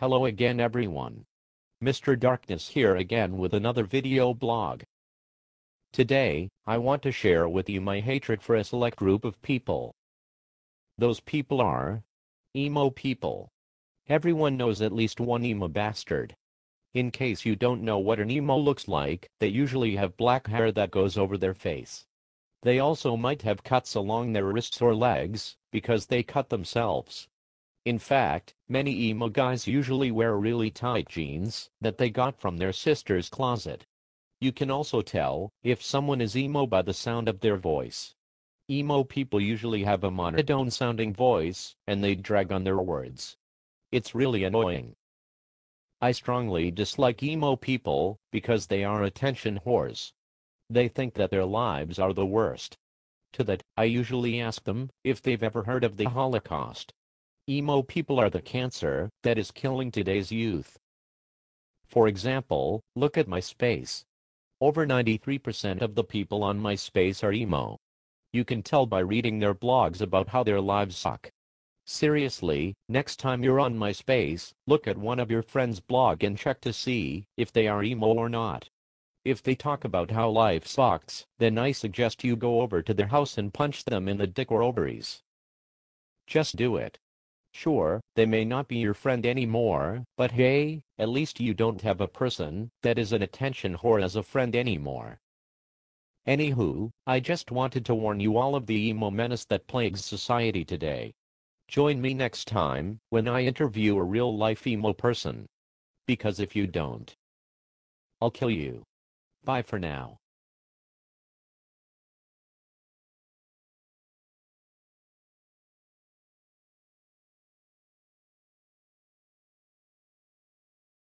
Hello again everyone. Mr. Darkness here again with another video blog. Today, I want to share with you my hatred for a select group of people. Those people are emo people. Everyone knows at least one emo bastard. In case you don't know what an emo looks like, they usually have black hair that goes over their face. They also might have cuts along their wrists or legs, because they cut themselves. In fact, many emo guys usually wear really tight jeans that they got from their sister's closet. You can also tell if someone is emo by the sound of their voice. Emo people usually have a monotone sounding voice, and they drag on their words. It's really annoying. I strongly dislike emo people because they are attention whores. They think that their lives are the worst. To that, I usually ask them if they've ever heard of the Holocaust. Emo people are the cancer that is killing today's youth. For example, look at MySpace. Over 93% of the people on MySpace are emo. You can tell by reading their blogs about how their lives suck. Seriously, next time you're on MySpace, look at one of your friends' blog and check to see if they are emo or not. If they talk about how life sucks, then I suggest you go over to their house and punch them in the dick or ovaries. Just do it. Sure, they may not be your friend anymore, but hey, at least you don't have a person that is an attention whore as a friend anymore. Anywho, I just wanted to warn you all of the emo menace that plagues society today. Join me next time when I interview a real life emo person. Because if you don't, I'll kill you. Bye for now.